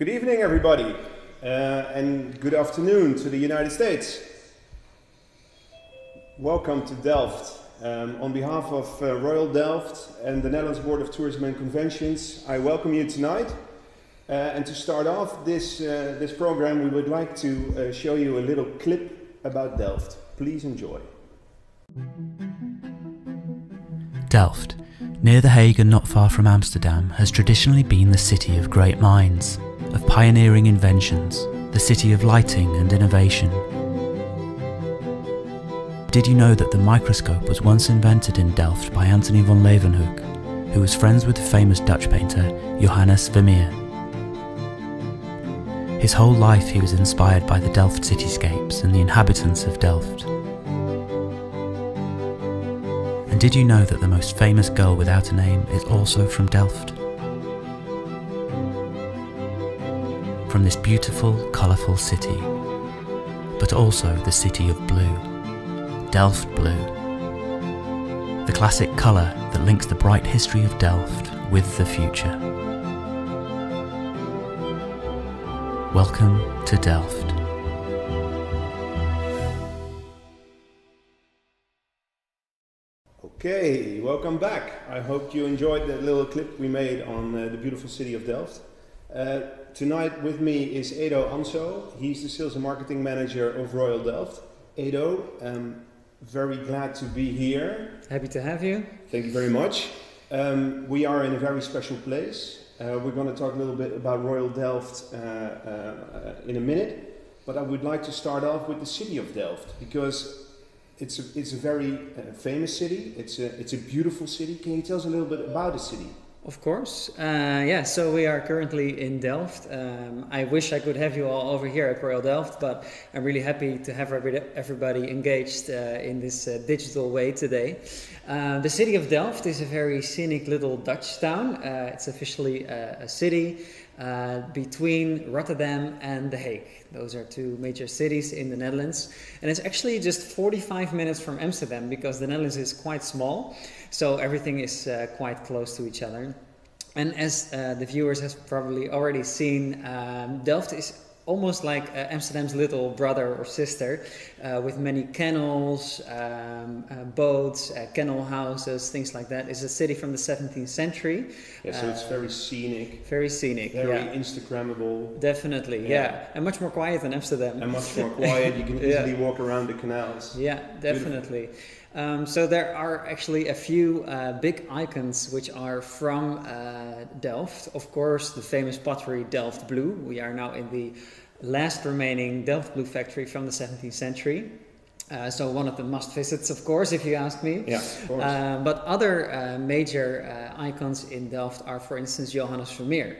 Good evening, everybody, uh, and good afternoon to the United States. Welcome to Delft. Um, on behalf of uh, Royal Delft and the Netherlands Board of Tourism and Conventions, I welcome you tonight. Uh, and to start off this, uh, this program, we would like to uh, show you a little clip about Delft. Please enjoy. Delft, near The Hague and not far from Amsterdam, has traditionally been the city of great minds, of pioneering inventions, the city of lighting and innovation. Did you know that the microscope was once invented in Delft by Antony van Leeuwenhoek, who was friends with the famous Dutch painter Johannes Vermeer? His whole life he was inspired by the Delft cityscapes and the inhabitants of Delft. And did you know that the most famous girl without a name is also from Delft? From this beautiful, colourful city, but also the city of blue, Delft blue. The classic colour that links the bright history of Delft with the future. Welcome to Delft. Okay, welcome back. I hope you enjoyed that little clip we made on uh, the beautiful city of Delft. Uh, tonight with me is Edo Anso. He's the sales and marketing manager of Royal Delft. Edo, um, very glad to be here. Happy to have you. Thank you very much. Um, we are in a very special place. Uh, we're going to talk a little bit about Royal Delft uh, uh, in a minute, but I would like to start off with the city of Delft because it's a, it's a very uh, famous city. It's a, it's a beautiful city. Can you tell us a little bit about the city? Of course. Uh, yeah, so we are currently in Delft. Um, I wish I could have you all over here at Royal Delft, but I'm really happy to have everybody engaged uh, in this uh, digital way today. Uh, the city of Delft is a very scenic little Dutch town. Uh, it's officially a city uh, between Rotterdam and The Hague. Those are two major cities in the Netherlands. And it's actually just 45 minutes from Amsterdam because the Netherlands is quite small. So everything is uh, quite close to each other. And as uh, the viewers have probably already seen, um, Delft is almost like uh, Amsterdam's little brother or sister, uh, with many canals, um, uh, boats, uh, canal houses, things like that. It's a city from the 17th century. Yeah, so it's very scenic. Very scenic. Very yeah. Instagrammable. Definitely, yeah. yeah. and much more quiet than Amsterdam. And much more quiet. You can easily yeah. walk around the canals. Yeah, definitely. Beautiful. Um, so there are actually a few uh, big icons which are from uh, Delft. Of course, the famous pottery Delft Blue. We are now in the last remaining Delft Blue factory from the 17th century. Uh, so one of the must visits, of course, if you ask me. Yeah, of course. Uh, but other uh, major uh, icons in Delft are, for instance, Johannes Vermeer.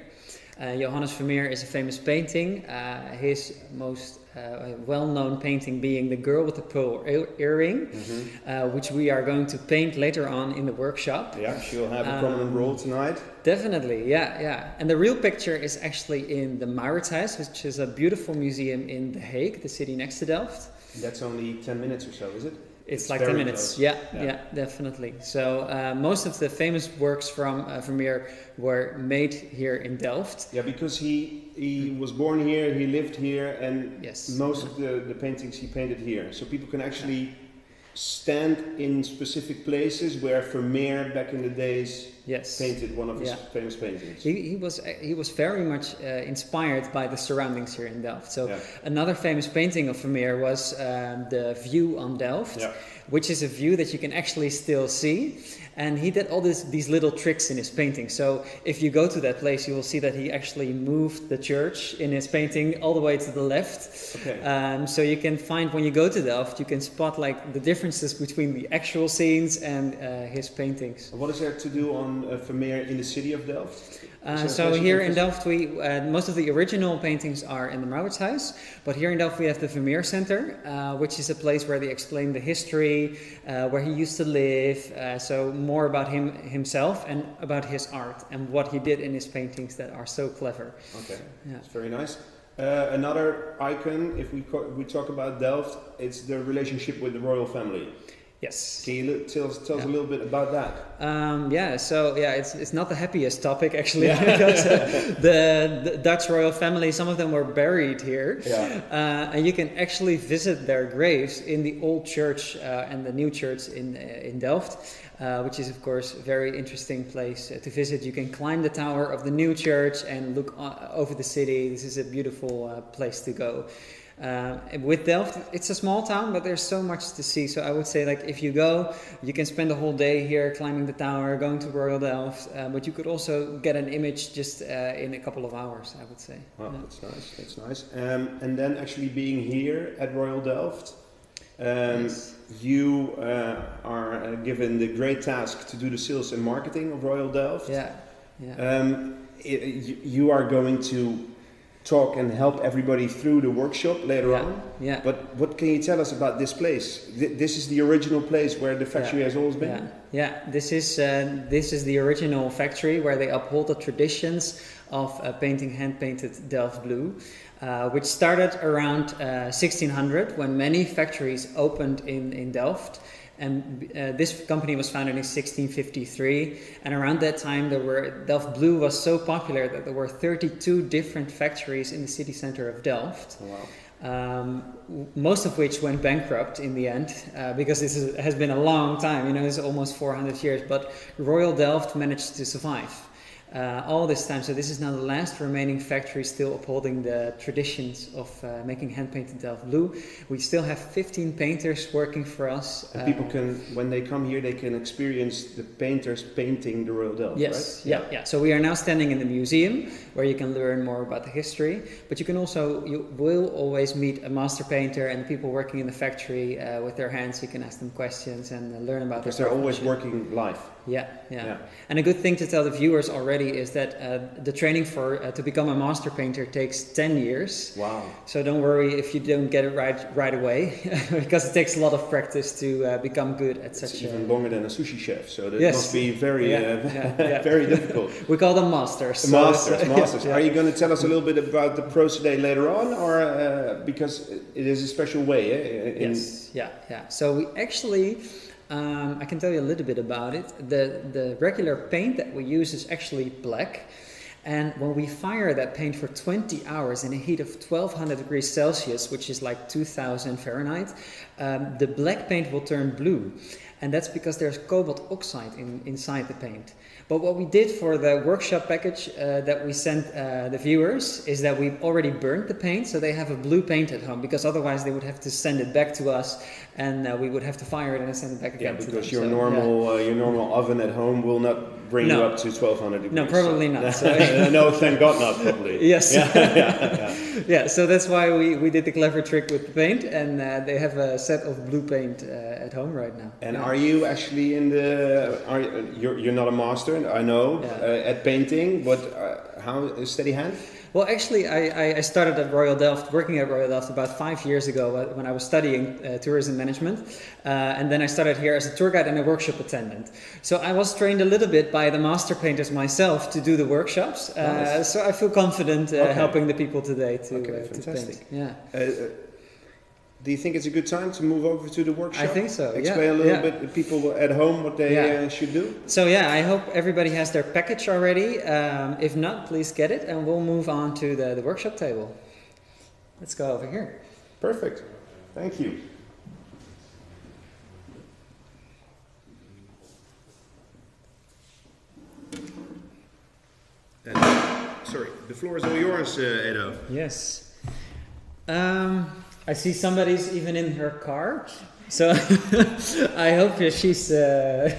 Uh, Johannes Vermeer is a famous painting. Uh, his most uh, well-known painting being the girl with the pearl earring, mm-hmm. Uh, which we are going to paint later on in the workshop. Yeah, she'll have a um, prominent role tonight. Definitely, yeah, yeah. And the real picture is actually in the Mauritshuis, which is a beautiful museum in The Hague, the city next to Delft. That's only 10 minutes or so, is it? It's, like 10 minutes. Yeah, yeah, yeah, definitely. So uh, most of the famous works from uh, Vermeer were made here in Delft. Yeah, because he he was born here, he lived here, and yes. most of the, the paintings he painted here. So people can actually stand in specific places where Vermeer back in the days yes. painted one of his yeah. famous paintings. He, he was he was very much uh, inspired by the surroundings here in Delft. So yeah. another famous painting of Vermeer was um, the view on Delft, yeah. which is a view that you can actually still see and he did all this, these little tricks in his painting. So if you go to that place, you will see that he actually moved the church in his painting all the way to the left. Okay. Um, so you can find when you go to Delft, you can spot like the differences between the actual scenes and uh, his paintings. What is there to do on uh, Vermeer in the city of Delft? Uh, so here in Delft, we uh, most of the original paintings are in the Mauritshuis, but here in Delft we have the Vermeer Center, uh, which is a place where they explain the history, uh, where he used to live. Uh, so more about him himself and about his art and what he did in his paintings that are so clever. Okay, yeah. it's very nice. Uh, another icon, if we we talk about Delft, it's the relationship with the royal family. Yes. Can you tell us, tell us Yeah. a little bit about that? Um, yeah, so yeah, it's, it's not the happiest topic actually because uh, the, the Dutch royal family, some of them were buried here, Yeah. uh, and you can actually visit their graves in the old church uh, and the new church in uh, in Delft, uh, which is of course a very interesting place uh, to visit. You can climb the tower of the new church and look o- over the city. This is a beautiful uh, place to go. Uh, with Delft, it's a small town, but there's so much to see. So I would say, like, if you go, you can spend a whole day here climbing the tower, going to Royal Delft, uh, but you could also get an image just uh, in a couple of hours. I would say. Wow, Yeah. that's nice. That's nice. Um, and then actually being here at Royal Delft, um, Yes. you uh, are uh, given the great task to do the sales and marketing of Royal Delft. Yeah, yeah. Um, i you, you are going to talk and help everybody through the workshop later yeah. on. yeah. But what can you tell us about this place? Th- this is the original place where the factory Yeah. has always been. Yeah, yeah. This is uh, this is the original factory where they uphold the traditions of uh, painting hand painted Delft blue, uh, which started around uh, 1600 when many factories opened in in Delft. And uh, this company was founded in 1653, and around that time, there were Delft Blue was so popular that there were 32 different factories in the city center of Delft Oh, wow. um, most of which went bankrupt in the end uh, because this is, has been a long time. You know, it's almost 400 years. But Royal Delft managed to survive uh, all this time. So this is now the last remaining factory still upholding the traditions of uh, making hand painted Delft blue. We still have 15 painters working for us. And uh, people can, when they come here, they can experience the painters painting the Royal Delft, Yes, right? yeah, yeah. So we are now standing in the museum where you can learn more about the history. But you can also, you will always meet a master painter and people working in the factory uh, with their hands. You can ask them questions and learn about Because their they're always working live. Yeah, yeah, Yeah. And a good thing to tell the viewers already is that uh, the training for uh, to become a master painter takes 10 years. Wow. So don't worry if you don't get it right right away, because it takes a lot of practice to uh, become good at It's such even a. longer than a sushi chef, so that Yes. must be very, Yeah, uh, very difficult. We call them masters. so masters, masters. Are you going to tell us a little bit about the procedure later on, or uh, because it is a special way? Eh? in- Yes, yeah, yeah. So we actually, um, I can tell you a little bit about it. The the regular paint that we use is actually black, and when we fire that paint for 20 hours in a heat of 1200 degrees Celsius, which is like 2000 Fahrenheit, um, the black paint will turn blue, and that's because there's cobalt oxide in, inside the paint. But what we did for the workshop package uh, that we sent uh, the viewers is that we already burned the paint, so they have a blue paint at home. Because otherwise, they would have to send it back to us, and uh, we would have to fire it and send it back Yeah, again. to because your So, normal uh, your normal oven at home will not bring you up to 1200 degrees. No, probably so- not, so- no, thank God not. Probably. Yes. Yeah, yeah, yeah. yeah. yeah, so that's why we, we did the clever trick with the paint, and uh, they have a set of blue paint uh, at home right now. And Yeah. Are you actually in the? Are you- you're you're not a master? I know Yeah. uh, at painting, but uh, how a steady hand? Well, actually, I, I- started at Royal Delft, working at Royal Delft about five years ago uh, when I was studying uh, tourism management. Uh, and then I started here as a tour guide and a workshop attendant. So I was trained a little bit by the master painters myself to do the workshops. Uh, Nice. So I feel confident uh, Okay. helping the people today to, Okay, uh, to fantastic. paint. Yeah. Do you think it's a good time to move over to the workshop? I think so, yeah, Explain a little yeah. bit to people at home what they Yeah. uh, should do. So yeah, I hope everybody has their package already. Um, if not, please get it, and we'll move on to the, the workshop table. Let's go over here. Perfect. Thank you. sorry, the floor is all yours, uh, Edo. Yes. Um, I see somebody's even in her car, so I hope she's uh,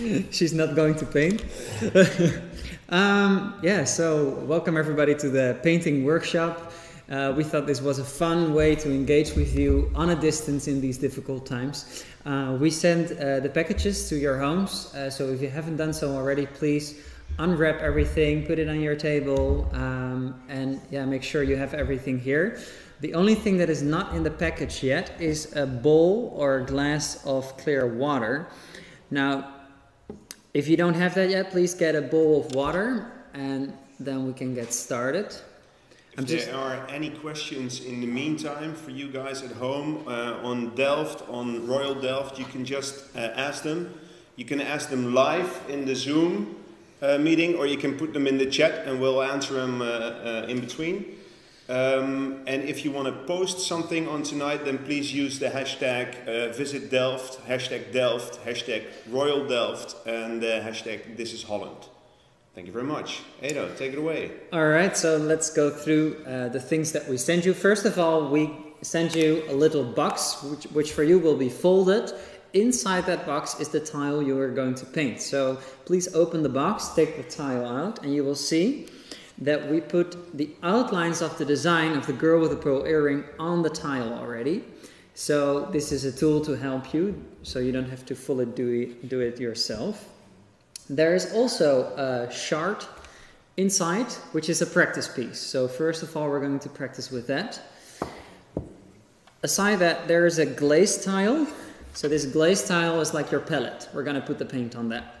she's not going to paint. um, yeah. So welcome everybody to the painting workshop. Uh, we thought this was a fun way to engage with you on a distance in these difficult times. Uh, we send uh, the packages to your homes, uh, so if you haven't done so already, please unwrap everything, put it on your table, um, and yeah, make sure you have everything here. The only thing that is not in the package yet is a bowl or a glass of clear water. Now, if you don't have that yet, please get a bowl of water and then we can get started. If there are any questions in the meantime for you guys at home uh, on Delft, on Royal Delft, you can just uh, ask them. You can ask them live in the Zoom uh, meeting, or you can put them in the chat, and we'll answer them uh, uh, in between. Um, and if you want to post something on tonight, then please use the hashtag uh, visit Delft, hashtag Delft, hashtag Royal Delft, and hashtag This is Holland. Thank you very much. Edo, take it away. All right, so let's go through uh, the things that we send you. First of all, we send you a little box, which, which for you will be folded. Inside that box is the tile you are going to paint. So please open the box, take the tile out, and you will see that we put the outlines of the design of the girl with the pearl earring on the tile already. So this is a tool to help you, so you don't have to fully do it, do it yourself. There is also a shard inside, which is a practice piece. So first of all, we're going to practice with that. Aside that, there is a glaze tile. So this glaze tile is like your palette. We're going to put the paint on that.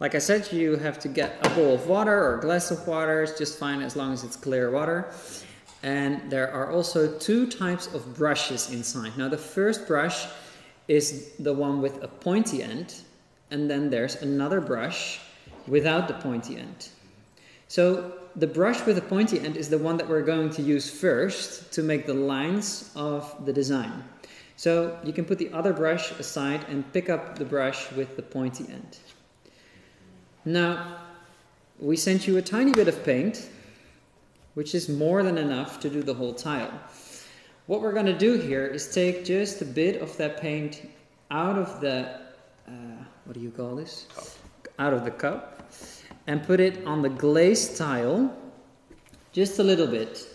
Like I said, you have to get a bowl of water or a glass of water. It's just fine as long as it's clear water. And there are also two types of brushes inside. Now the first brush is the one with a pointy end and then there's another brush without the pointy end. So the brush with the pointy end is the one that we're going to use first to make the lines of the design. So you can put the other brush aside and pick up the brush with the pointy end. Now, we sent you a tiny bit of paint, which is more than enough to do the whole tile. What we're going to do here is take just a bit of that paint out of the uh, what do you call this? Cup. Out of the cup and put it on the glazed tile just a little bit.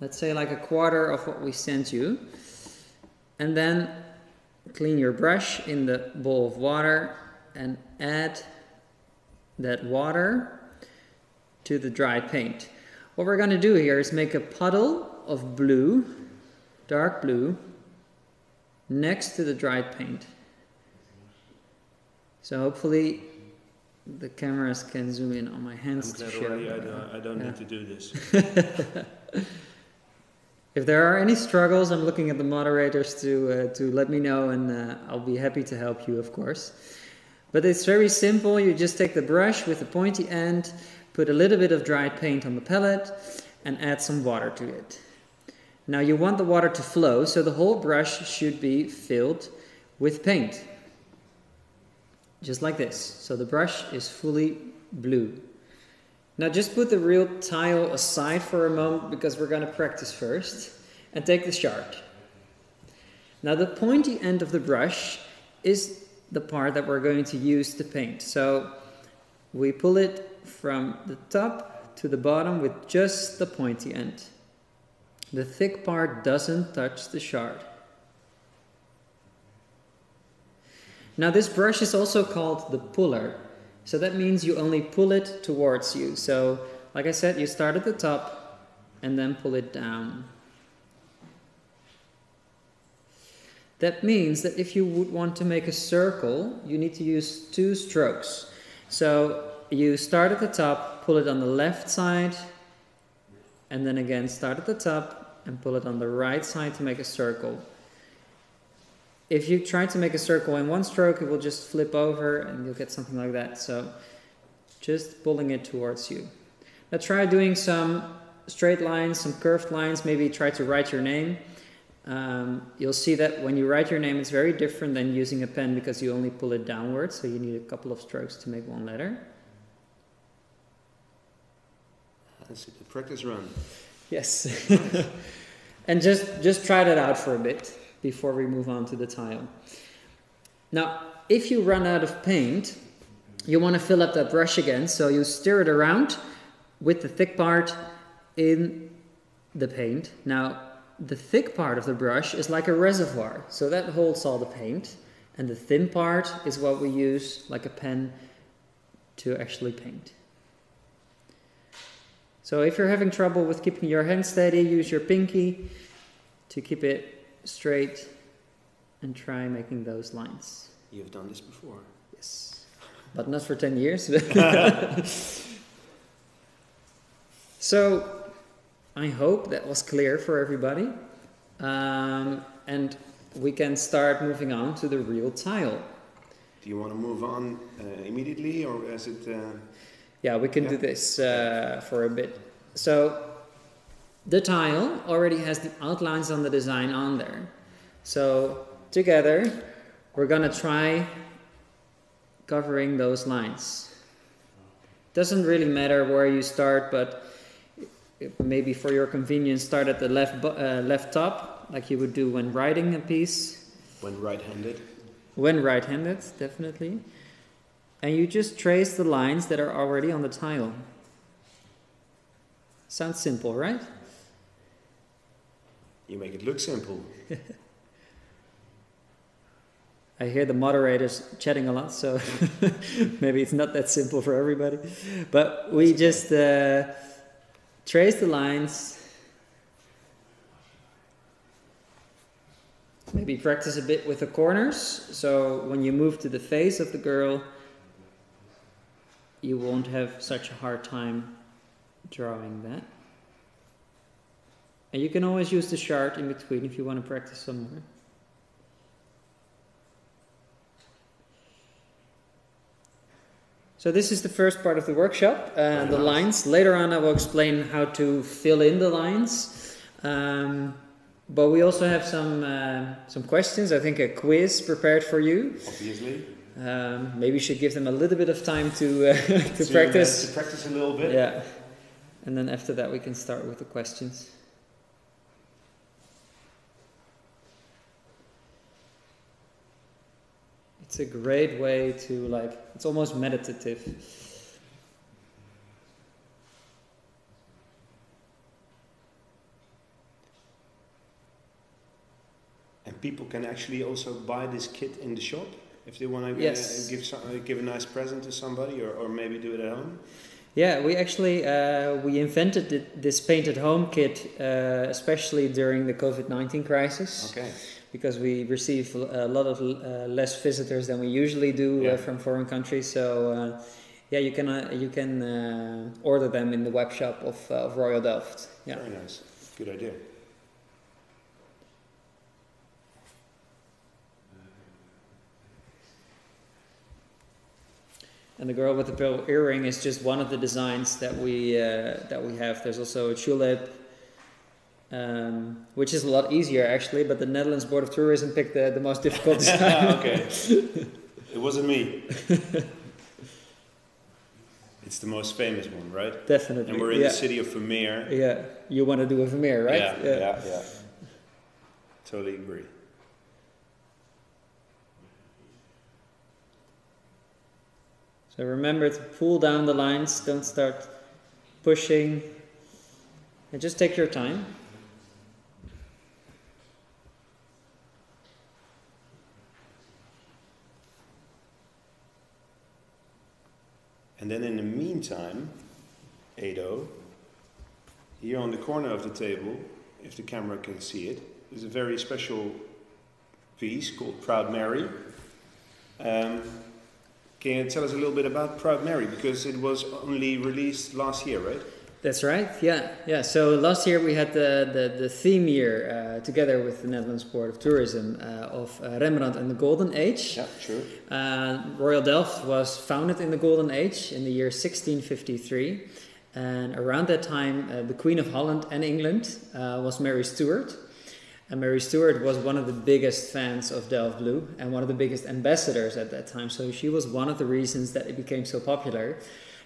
Let's say like a quarter of what we sent you. And then clean your brush in the bowl of water and add that water to the dry paint. What we're going to do here is make a puddle of blue, dark blue, next to the dried paint. So hopefully the cameras can zoom in on my hands I'm to show. Already I don't, I don't yeah. need to do this. if there are any struggles, I'm looking at the moderators to uh, to let me know, and uh, I'll be happy to help you, of course. But it's very simple. You just take the brush with the pointy end, put a little bit of dried paint on the palette, and add some water to it. Now you want the water to flow, so the whole brush should be filled with paint just like this. So the brush is fully blue. Now just put the real tile aside for a moment because we're going to practice first and take the shard. Now the pointy end of the brush is the part that we're going to use to paint. So we pull it from the top to the bottom with just the pointy end. The thick part doesn't touch the shard. Now this brush is also called the puller. So that means you only pull it towards you. So like I said, you start at the top and then pull it down. That means that if you would want to make a circle, you need to use two strokes. So you start at the top, pull it on the left side, and then again start at the top and pull it on the right side to make a circle. If you try to make a circle in one stroke, it will just flip over and you'll get something like that. So just pulling it towards you. Now try doing some straight lines, some curved lines, maybe try to write your name. Um, you'll see that when you write your name, it's very different than using a pen because you only pull it downwards, so you need a couple of strokes to make one letter. That's the practice run. Yes. and just, just try that out for a bit before we move on to the tile. Now, if you run out of paint, you want to fill up that brush again, so you stir it around with the thick part in the paint. Now, the thick part of the brush is like a reservoir, so that holds all the paint, and the thin part is what we use like a pen to actually paint. So if you're having trouble with keeping your hand steady, use your pinky to keep it straight and try making those lines. You've done this before. Yes, but not for 10 years. so I hope that was clear for everybody. Um, and we can start moving on to the real tile. Do you want to move on uh, immediately, or is it? Uh, Yeah, we can do this uh, for a bit. So the tile already has the outlines on the design on there. So together, we're gonna try covering those lines. Doesn't really matter where you start, but maybe for your convenience, start at the left uh, left top, like you would do when writing a piece. when right-handed. When right-handed, definitely. And you just trace the lines that are already on the tile. Sounds simple, right? You make it look simple. I hear the moderators chatting a lot, so maybe it's not that simple for everybody. But we just uh, trace the lines. Maybe practice a bit with the corners. So when you move to the face of the girl, you won't have such a hard time drawing that. And you can always use the shard in between if you want to practice some more. So this is the first part of the workshop, uh, the nice. lines. Later on, I will explain how to fill in the lines. Um, but we also have some uh, some questions. I think a quiz prepared for you. Obviously. Um, maybe you should give them a little bit of time to uh, to So, uh, practice. to practice a little bit. Yeah, and then after that, we can start with the questions. It's a great way to like. It's almost meditative. And people can actually also buy this kit in the shop if they want to Yes. uh, give some, uh, give a nice present to somebody, or, or maybe do it at home. Yeah, we actually uh, we invented this painted home kit uh, especially during the COVID nineteen crisis Okay. Because we receive a lot of uh, less visitors than we usually do Yeah. uh, from foreign countries. So uh, yeah, you can uh, you can uh, order them in the web shop of, uh, of Royal Delft. Yeah. Very nice. Good idea. And the girl with the pearl earring is just one of the designs that we uh, that we have. There's also a tulip, um, which is a lot easier actually. But the Netherlands Board of Tourism picked the, the most difficult design. okay. it wasn't me. it's the most famous one, right? Definitely. And we're in yeah. the city of Vermeer. Yeah, you want to do a Vermeer, right? Yeah, yeah, yeah. Totally agree. So remember to pull down the lines. Don't start pushing. And just take your time. And then in the meantime, Edo, here on the corner of the table, if the camera can see it, is a very special piece called Proud Mary. Um, can you tell us a little bit about Proud Mary? Because it was only released last year, right? That's right. Yeah, yeah. So last year we had the the, the theme year uh, together with the Netherlands Board of Tourism uh, of uh, Rembrandt and the Golden Age. Yeah, sure. Uh, Royal Delft was founded in the Golden Age in the year 1653. And around that time, uh, the Queen of Holland and England uh, was Mary Stuart. And Mary Stuart was one of the biggest fans of Delft Blue and one of the biggest ambassadors at that time. So she was one of the reasons that it became so popular.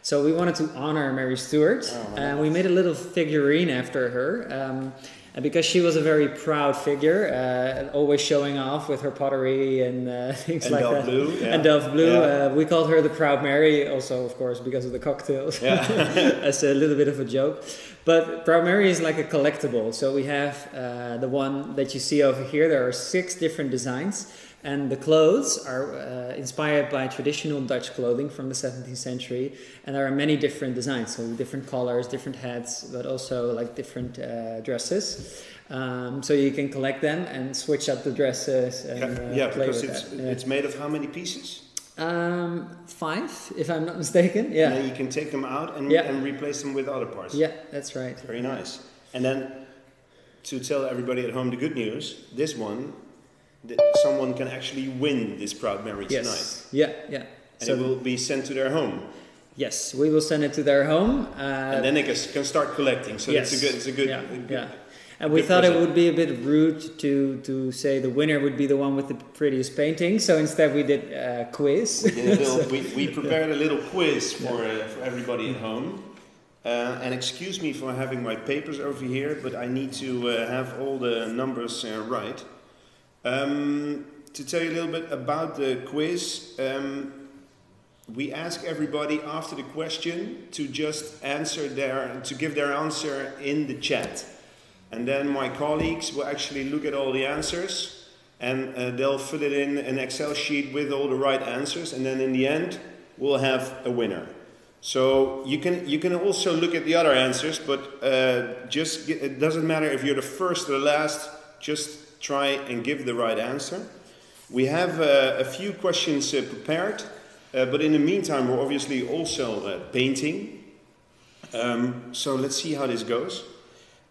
So we wanted to honor Mary Stuart, Oh, and we made a little figurine after her. Um, and because she was a very proud figure, uh, always showing off with her pottery and uh, things And like Delft that. Blue, yeah. And Delft Blue, Yeah. uh, we called her the Proud Mary, also of course because of the cocktails, Yeah. as a little bit of a joke. But Proud Mary is like a collectible. So we have uh, the one that you see over here. There are six different designs, and the clothes are uh, inspired by traditional Dutch clothing from the 17th century. And there are many different designs, so different colors, different hats, but also like different uh, dresses. Um, so you can collect them and switch up the dresses and Yeah, uh, yeah play because with it's, that. Yeah. it's made of how many pieces? Um, five, if I'm not mistaken. And Yeah, then you can take them out and, Yeah. and replace them with other parts. yeah, that's right. Very nice. And then to tell everybody at home the good news, this one, that someone can actually win this proud Mary yes. tonight. Yeah, yeah. And so it will be sent to their home. yes, we will send it to their home. Uh, and then they can, can start collecting. So yes. it's a good, it's a good, yeah, a good yeah. And we thought it would be a bit rude to to say the winner would be the one with the prettiest painting. So instead, we did a quiz. We, did a little, we, we prepared a little quiz for, uh, for everybody at home. Uh, and excuse me for having my papers over here, but I need to uh, have all the numbers uh, right. Um, to tell you a little bit about the quiz, um, we ask everybody after the question to just answer their, to give their answer in the chat. And then my colleagues will actually look at all the answers and uh, they'll fill it in an Excel sheet with all the right answers. And then in the end, we'll have a winner. So you can you can also look at the other answers, but uh, just get, it doesn't matter if you're the first or the last. Just try and give the right answer. We have uh, a few questions uh, prepared, uh, but in the meantime, we're obviously also uh, painting. Um, so let's see how this goes.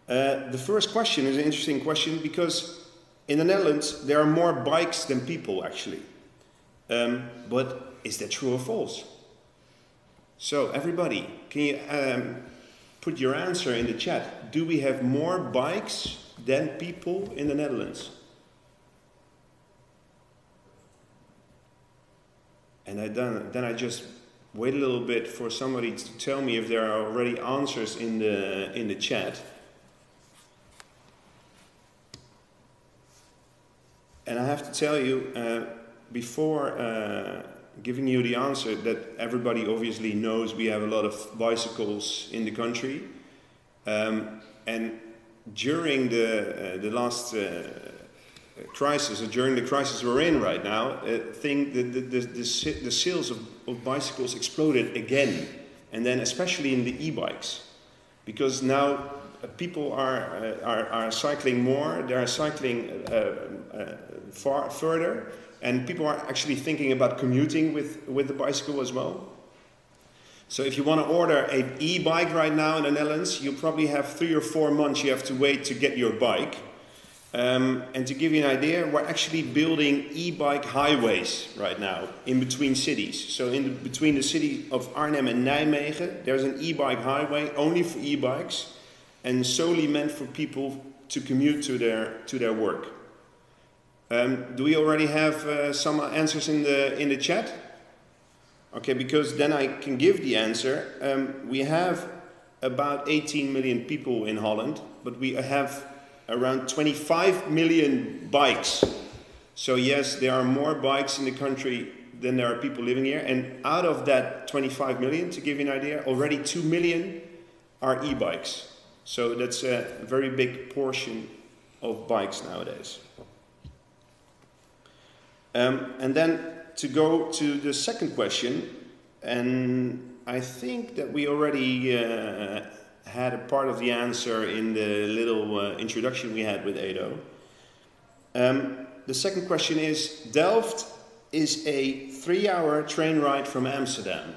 Uh, the first question is an interesting question because in the Netherlands there are more bikes than people actually. Um, but is that true or false? So everybody, can you um, put your answer in the chat? Do we have more bikes than people in the Netherlands? And I then, then I just wait a little bit for somebody to tell me if there are already answers in the in the chat. And I have to tell you, uh, before uh, giving you the answer, that everybody obviously knows we have a lot of bicycles in the country. Um, and during the, uh, the last uh, crisis, or during the crisis we're in right now, uh, thing, the, the, the, the, the sales of, of bicycles exploded again. And then especially in the e-bikes. Because now people are, are, are cycling more, they are cycling far further, and people are actually thinking about commuting with, with the bicycle as well. So if you want to order an e-bike right now in the Netherlands, you probably have three or four months you have to wait to get your bike. Um, and to give you an idea, we're actually building e-bike highways right now in between cities. So in the, between the city of Arnhem and Nijmegen, there's an e-bike highway only for e-bikes and solely meant for people to commute to their to their work. Um, do we already have uh, some answers in the in the chat? Okay, because then I can give the answer. Um, we have about 18 million people in Holland, but we have around 25 million bikes. So yes, there are more bikes in the country than there are people living here. And out of that 25 million, to give you an idea, already 2 million are e-bikes. So that's a very big portion of bikes nowadays. Um, and then to go to the second question, and I think that we already uh, had a part of the answer in the little uh, introduction we had with Edo. Um, the second question is Delft is a three hour train ride from Amsterdam.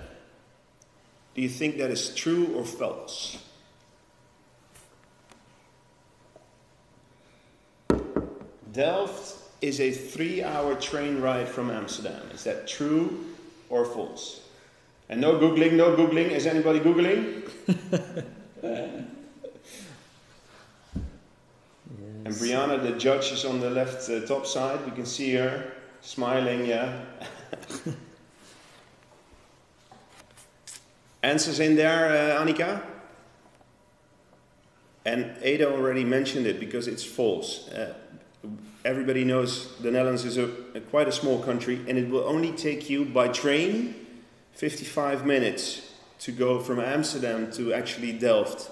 Do you think that is true or false? Delft is a three hour train ride from Amsterdam. Is that true or false? And no Googling, no Googling. Is anybody Googling? And Brianna, the judge, is on the left uh, top side. We can see her smiling, yeah. Answers in there, uh, Annika? And Edo already mentioned it because it's false. Uh, everybody knows the Netherlands is a, a quite a small country and it will only take you by train 55 minutes to go from Amsterdam to actually Delft.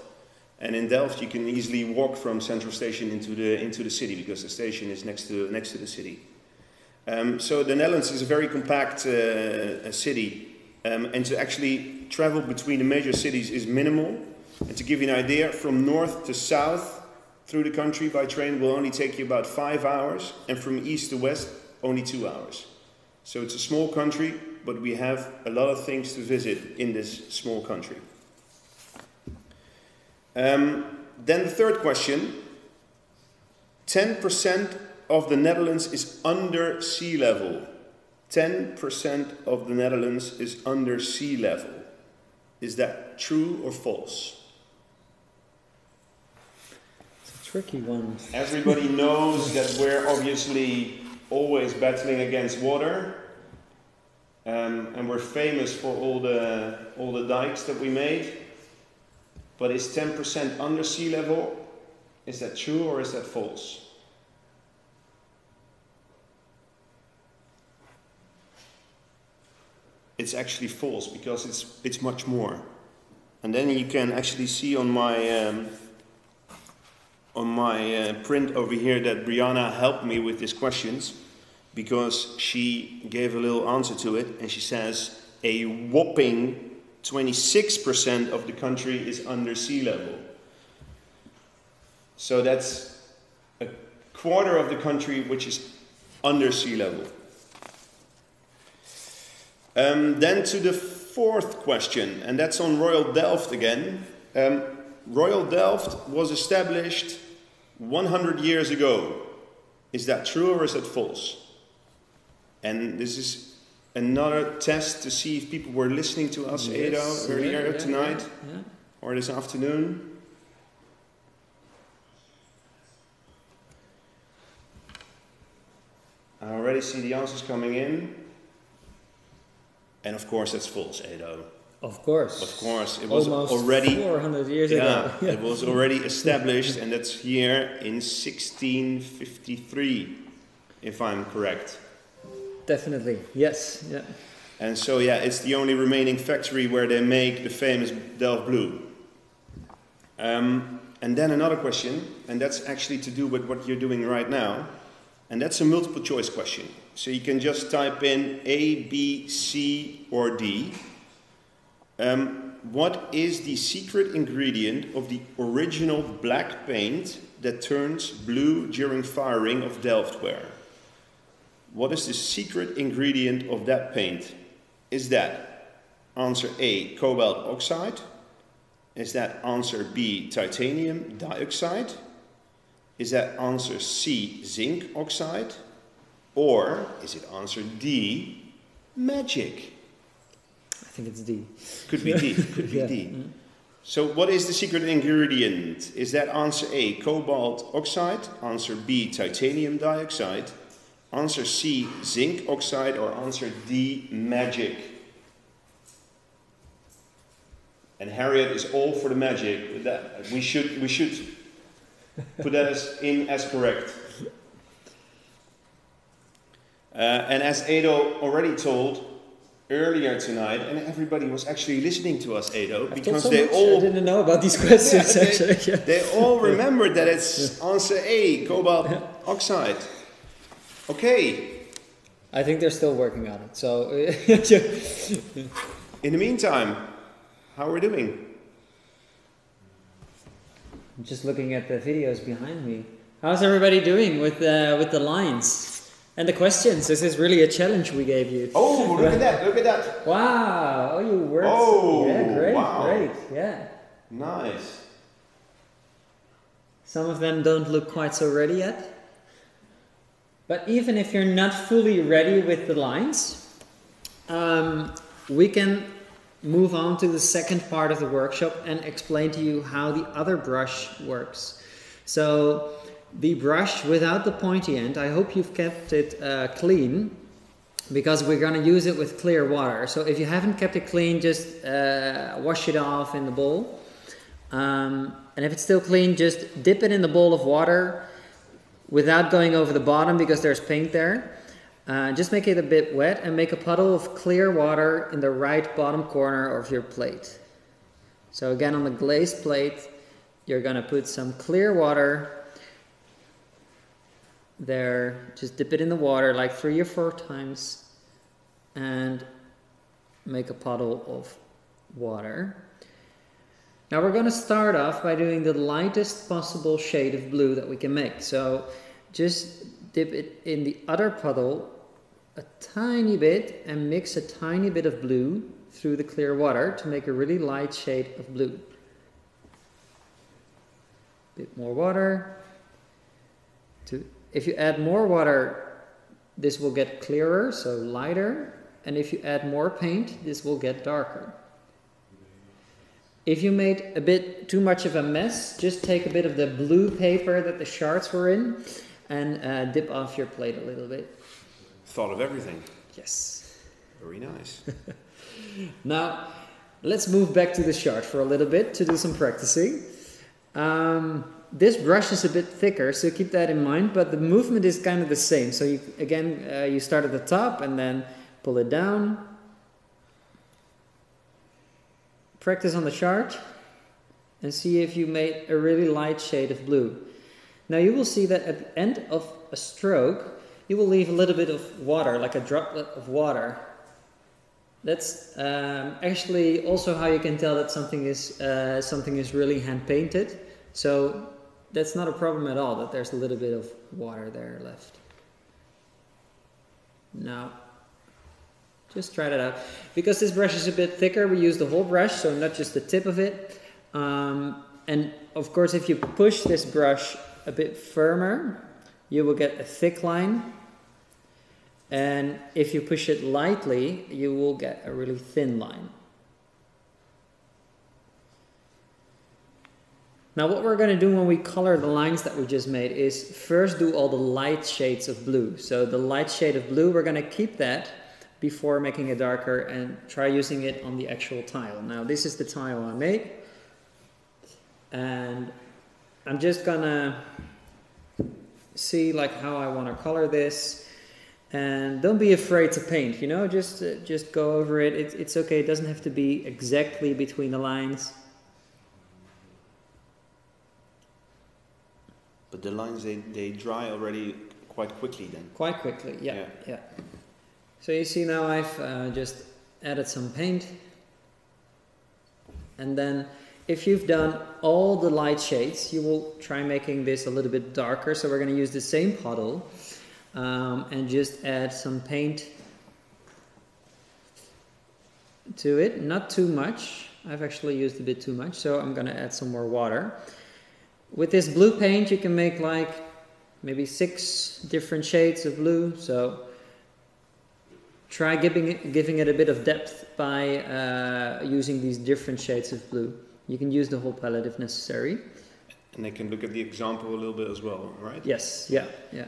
And in Delft, you can easily walk from Central Station into the into the city because the station is next to next to the city. Um, so the Netherlands is a very compact uh, city, um, and to actually travel between the major cities is minimal. And to give you an idea, from north to south through the country by train will only take you about five hours, and from east to west only two hours. So it's a small country, but we have a lot of things to visit in this small country. Um, then the third question 10% of the Netherlands is under sea level. 10% of the Netherlands is under sea level. Is that true or false? It's a tricky one. Everybody knows that we're obviously always battling against water. Um, and we're famous for all the, all the dikes that we made. But is 10% under sea level? Is that true or is that false? it's actually false because it's it's much more. And then you can actually see on my um, on my uh, print over here that Brianna helped me with these questions because she gave a little answer to it and she says a whopping 26% of the country is under sea level. So that's a quarter of the country which is under sea level. Um, then to the fourth question, and that's on Royal Delft again. Um, Royal Delft was established 100 years ago. Is that true or is that false? And this is another test to see if people were listening to us, yes, Edo, earlier yeah, tonight yeah, yeah. or this afternoon. I already see the answers coming in. And of course, that's false, Edo. Of course. Of course, it was Almost already 400 years yeah, ago. it was already established, and that's here in 1653, if I'm correct. Definitely, yes. Yeah. And so, yeah, it's the only remaining factory where they make the famous Delft Blue. Um, and then another question, and that's actually to do with what you're doing right now, and that's a multiple choice question. So you can just type in A, B, C, or D. Um, what is the secret ingredient of the original black paint that turns blue during firing of Delftware? What is the secret ingredient of that paint? Is that answer A, cobalt oxide? Is that answer B, titanium dioxide? Is that answer C, zinc oxide? Or is it answer D, magic? I think it's D. Could be D. Could be yeah. D. Mm-hmm. So, what is the secret ingredient? Is that answer A, cobalt oxide? Answer B, titanium dioxide? Answer C, zinc oxide? Or answer D, magic? And Harriet is all for the magic. That we should we should put that as in as correct. Uh, and as Edo already told earlier tonight, and everybody was actually listening to us, Edo, because so they much. all I didn't know about these questions. yeah, they, actually, yeah. they all remembered that it's answer A, cobalt oxide. Okay. I think they're still working on it. So, in the meantime, how are we doing? I'm just looking at the videos behind me. How's everybody doing with uh, with the lines? And the questions. This is really a challenge we gave you. Oh, look at that! Look at that! Wow! Oh, you worked. Oh, yeah, great, wow. great, yeah. Nice. Some of them don't look quite so ready yet. But even if you're not fully ready with the lines, um, we can move on to the second part of the workshop and explain to you how the other brush works. So the brush without the pointy end, I hope you've kept it uh, clean because we're going to use it with clear water. So if you haven't kept it clean, just uh, wash it off in the bowl. Um, and if it's still clean, just dip it in the bowl of water without going over the bottom because there's paint there. Uh, just make it a bit wet and make a puddle of clear water in the right bottom corner of your plate. So again, on the glazed plate, you're going to put some clear water there, just dip it in the water like three or four times and make a puddle of water. Now we're going to start off by doing the lightest possible shade of blue that we can make. So just dip it in the other puddle a tiny bit and mix a tiny bit of blue through the clear water to make a really light shade of blue. bit more water. To, if you add more water, this will get clearer, so lighter. And if you add more paint, this will get darker. If you made a bit too much of a mess, just take a bit of the blue paper that the shards were in and uh, dip off your plate a little bit. Thought of everything. Yes. Very nice. Now, let's move back to the shard for a little bit to do some practicing. Um, this brush is a bit thicker, so keep that in mind, but the movement is kind of the same. So you, again, uh, you start at the top and then pull it down. Practice on the chart and see if you made a really light shade of blue. Now you will see that at the end of a stroke, you will leave a little bit of water, like a droplet of water. That's um, actually also how you can tell that something is uh, something is really hand painted. So that's not a problem at all. That there's a little bit of water there left. Now, just try that out. Because this brush is a bit thicker, we use the whole brush, so not just the tip of it. Um, and of course, if you push this brush a bit firmer, you will get a thick line. And if you push it lightly, you will get a really thin line. Now what we're going to do when we color the lines that we just made is first do all the light shades of blue. So the light shade of blue, we're going to keep that before making it darker and try using it on the actual tile. Now this is the tile I made. And I'm just gonna see like how I want to color this and don't be afraid to paint you know just uh, just go over it. it it's okay it doesn't have to be exactly between the lines But the lines they, they dry already quite quickly then. quite quickly yeah Yeah. yeah, so you see now I've uh, just added some paint. And then if you've done all the light shades you will try making this a little bit darker. So we're going to use the same puddle um, and just add some paint to it. Not too much. I've actually used a bit too much so I'm going to add some more water with this blue paint you can make like maybe six different shades of blue so try giving it, giving it a bit of depth by uh, using these different shades of blue. You can use the whole palette if necessary. And they can look at the example a little bit as well, right? yes yeah yeah.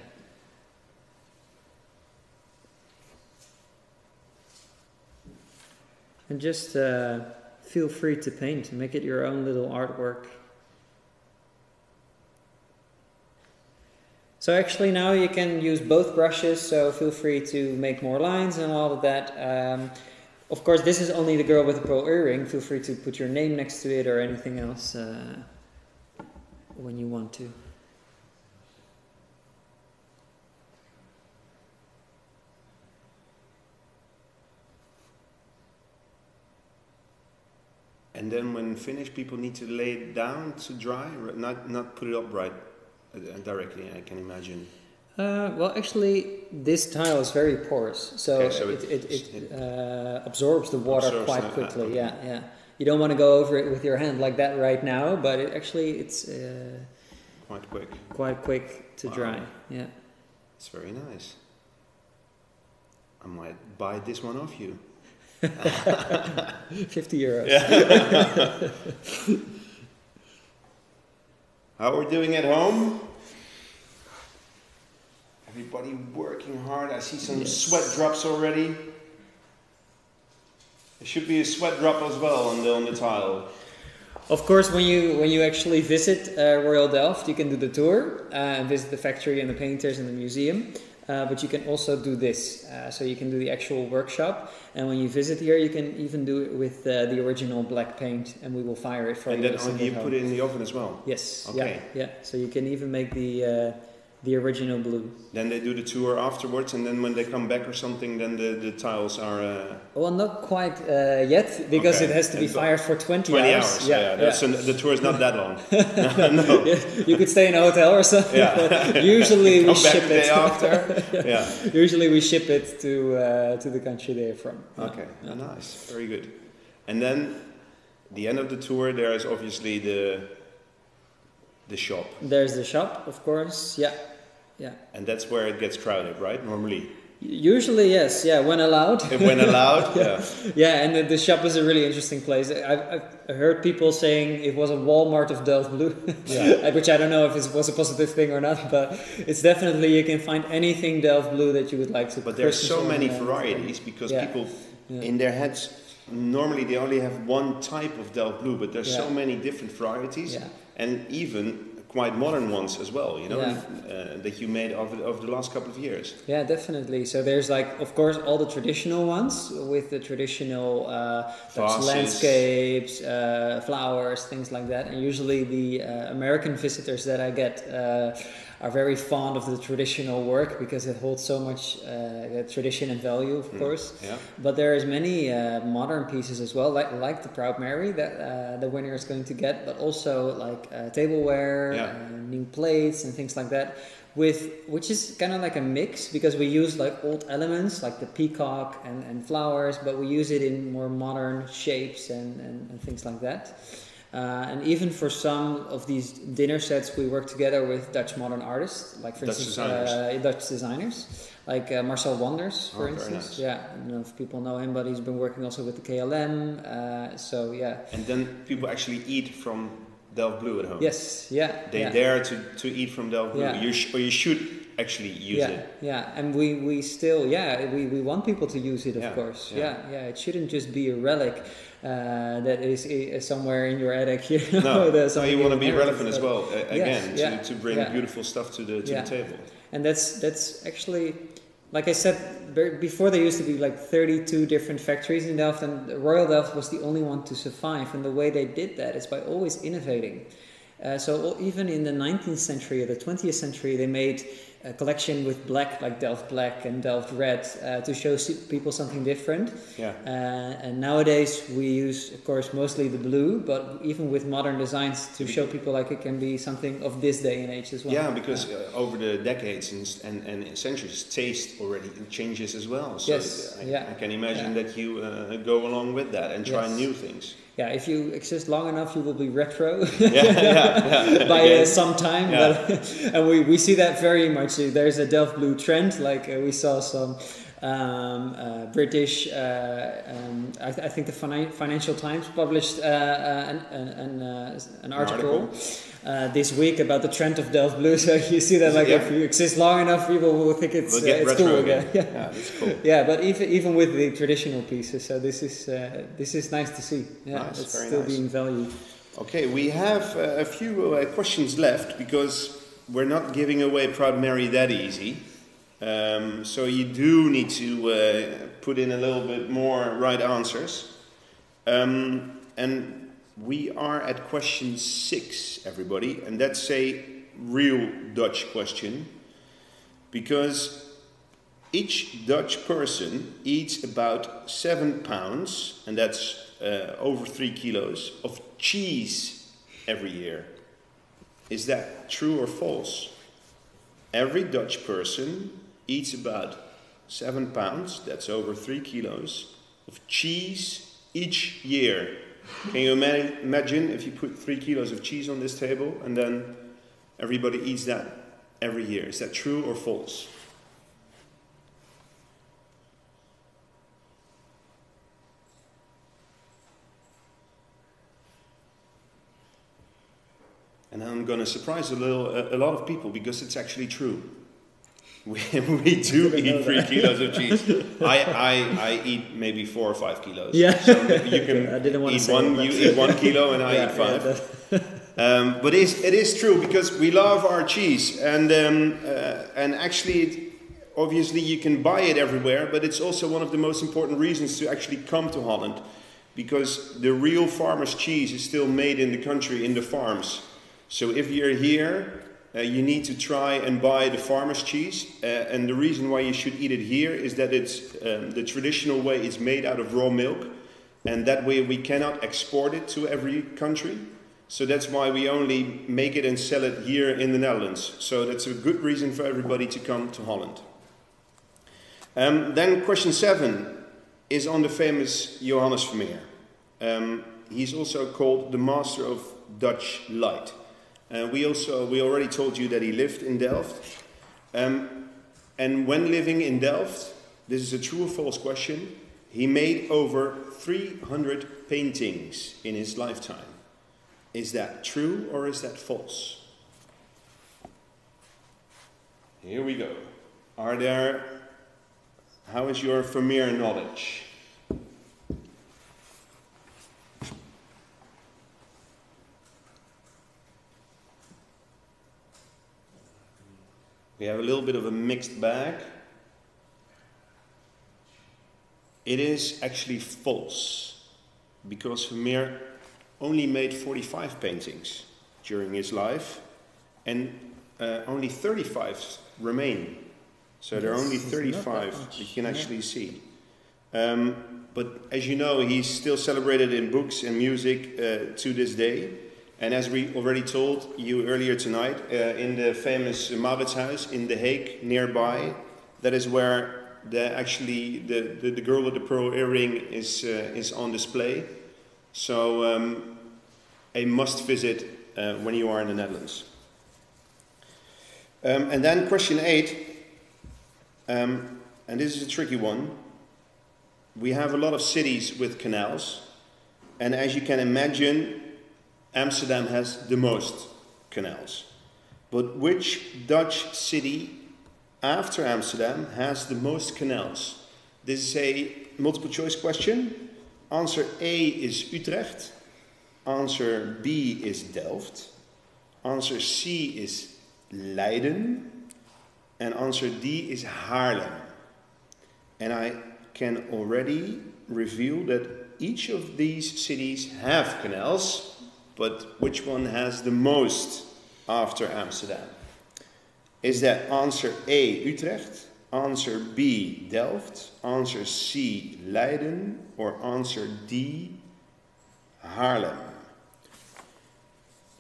And just uh, feel free to paint. Make it your own little artwork So actually now you can use both brushes, so feel free to make more lines and all of that. Um, of course, this is only the girl with the pearl earring. Feel free to put your name next to it or anything else uh, when you want to. And then when finished, people need to lay it down to dry, not not put it upright directly. I can imagine. Uh, well, actually, this tile is very porous, so, Okay, so it, it- it, it, uh, absorbs the water Absorbs quite uh, quickly. okay. Yeah, yeah. You don't want to go over it with your hand like that right now, but it actually it's uh, Quite quick. quite quick to Wow. dry. Yeah. It's very nice. I might buy this one off you. 50 euros. How are we doing at home? Everybody working hard. I see some Yes. sweat drops already. There should be a sweat drop as well on the on the tile. Of course, when you when you actually visit uh, Royal Delft, you can do the tour uh, and visit the factory and the painters and the museum. Uh, but you can also do this, uh, so you can do the actual workshop. And when you visit here, you can even do it with uh, the original black paint, and we will fire it for and you. then you put it in the oven as well. Yes. Okay. Yeah. Yeah. So you can even make the uh, the original blue. Then they do the tour afterwards, and then when they come back or something, then the, the tiles are uh, Well, not quite uh, yet because Okay. it has to be fired for 20, 20 hours. hours. Yeah, that's an- the tour is not that long. no. you could stay in a hotel or something. Yeah. Usually we ship it. after. yeah. Usually we ship it to uh, to the country they're from. Okay, Yeah. nice, very good. And then the end of the tour, there is obviously the the shop. There's the shop, of course. Yeah, yeah. And that's where it gets crowded, right? Normally. Usually, yes. Yeah, when allowed. when allowed, yeah. Yeah, and the, the, shop is a really interesting place. I, I heard people saying it was a Walmart of Delft Blue, yeah. which I don't know if it was a positive thing or not, but it's definitely you can find anything Delft Blue that you would like to. But there's so many varieties because yeah. people yeah. in their heads normally they only have one type of Delft Blue, but there's so many different varieties, and even quite modern ones as well, you know, yeah. uh, that you made over the, over the last couple of years. Yeah, definitely. So there's like, of course, all the traditional ones with the traditional uh, landscapes, uh, flowers, things like that. And usually the uh, American visitors that I get uh, are very fond of the traditional work because it holds so much uh, tradition and value, of mm. course. Yeah. But there is many uh, modern pieces as well, like like the Proud Mary that uh, the winner is going to get, but also like uh, tableware, yeah. Uh, new plates, and things like that. With which is kind of like a mix because we use like old elements like the peacock and, and flowers, but we use it in more modern shapes and, and, and things like that. Uh, and even for some of these dinner sets, we work together with Dutch modern artists, like for Dutch instance, designers. Uh, Dutch designers, like uh, Marcel Wanders, for oh, instance. Nice. Yeah, I don't know if people know him, but he's been working also with the KLM. Uh, so yeah. And then people actually eat from Delft Blue at home. Yes, yeah. They yeah. dare to, to eat from Delft Blue. Yeah. You sh- or you should actually use yeah, it. Yeah, and we, we still, yeah, we, we want people to use it, of yeah, course. Yeah. yeah, yeah. It shouldn't just be a relic uh, that is, is, somewhere in your attic. You know, no, no you want to be relevant as well. Uh, again, yes, to, to bring beautiful stuff to the to the table. And that's that's actually, like I said before, there used to be like 32 different factories in Delft, and the Royal Delft was the only one to survive. And the way they did that is by always innovating. Uh, so even in the 19th century or the 20th century, they made a collection with black, like Delft Black and Delft Red, uh, to show people something different. Yeah. Uh, and nowadays we use, of course, mostly the blue, but even with modern designs to show people like it can be something of this day and age as well. Yeah, because uh, over the decades and, and, and, centuries, taste already changes as well. So yes. I, yeah. I can imagine yeah. that you uh, go along with that and try yes. new things yeah, if you exist long enough, you will be retro yeah, yeah, yeah. by uh, some time. But, and we, we see that very much. There's a Delft Blue trend, like uh, we saw some um, uh, British, uh, um, I, th- I, think the Financial Times published uh, uh an, an, uh, an, article, uh, this week about the trend of Delft Blue. So you see that, like, yeah. if you exist long enough, people will think it's, we'll it's cool again. again. Yeah. yeah, cool. yeah, but even even with the traditional pieces, so this is this is nice to see. Yeah, nice, it's still nice. being valued. Okay, we have a few questions left because we're not giving away Proud Mary that easy. Um, so you do need to uh, put in a little bit more right answers. Um, and we are at question six, everybody, and that's a real Dutch question because each Dutch person eats about seven pounds, and that's uh, over three kilos, of cheese every year. Is that true or false? Every Dutch person eats about seven pounds, that's over three kilos, of cheese each year. Can you imagine if you put three kilos of cheese on this table and then everybody eats that every year? Is that true or false? And I'm going to surprise a little a, a lot of people because it's actually true. We, we do eat three kilos of cheese. I, I, I eat maybe four or five kilos. Yeah. So you can I didn't want eat to one. It, you eat one kilo, and I yeah, eat five. Yeah, um, but it is, it is true because we love our cheese, and um, uh, and actually, it, obviously, you can buy it everywhere. But it's also one of the most important reasons to actually come to Holland, because the real farmer's cheese is still made in the country in the farms. So if you're here uh, you need to try and buy the farmer's cheese. Uh, and the reason why you should eat it here is that it's um, the traditional way it's made out of raw milk. And that way we cannot export it to every country. So that's why we only make it and sell it here in the Netherlands. So that's a good reason for everybody to come to Holland. Um, then question seven is on the famous Johannes Vermeer. Um, he's also called the master of Dutch light. Uh, we also we already told you that he lived in Delft. Um, and when living in Delft, this is a true or false question. He made over 300 paintings in his lifetime. Is that true or is that false? Here we go. Are there, how is your Vermeer knowledge? We have a little bit of a mixed bag. It is actually false because Vermeer only made 45 paintings during his life and uh, only 35 remain. So there are only 35 that you can actually yeah. see. Um, but as you know, he's still celebrated in books and music uh, to this day. And as we already told you earlier tonight, uh, in the famous Mauritshuis in The Hague nearby, that is where the, actually the, the, the girl with the pearl earring is, uh, is on display. So um, a must visit uh, when you are in the Netherlands. Um, and then question eight, um, and this is a tricky one. We have a lot of cities with canals, and as you can imagine, Amsterdam has the most canals. But which Dutch city after Amsterdam has the most canals? This is a multiple choice question. Answer A is Utrecht. Answer B is Delft. Answer C is Leiden. And answer D is Haarlem. And I can already reveal that each of these cities have canals but which one has the most after Amsterdam? Is that answer A, Utrecht, answer B, Delft, answer C, Leiden, or answer D, Haarlem?